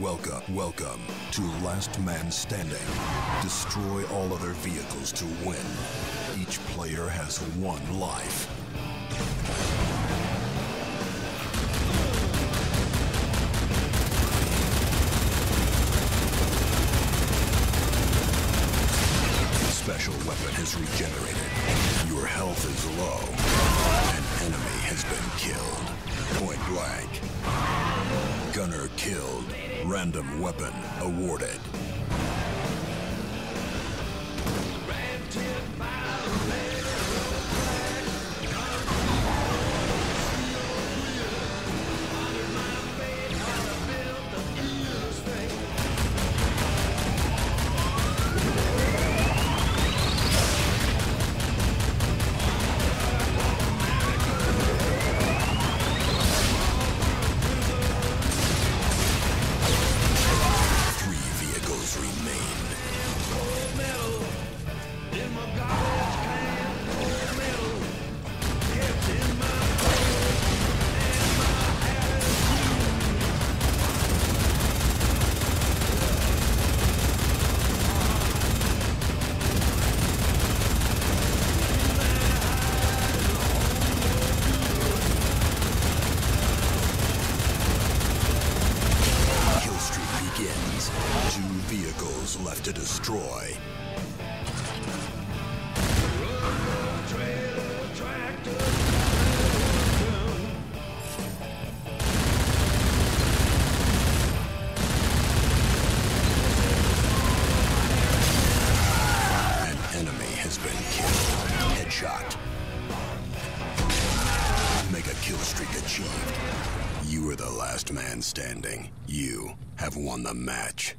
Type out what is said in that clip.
Welcome, welcome to Last Man Standing. Destroy all other vehicles to win. Each player has one life. Special weapon has regenerated. Your health is low. An enemy has been killed. Point blank. Gunner killed. Random weapon awarded. Left to destroy. An enemy has been killed. Headshot. Mega kill streak achieved. You are the last man standing. You have won the match.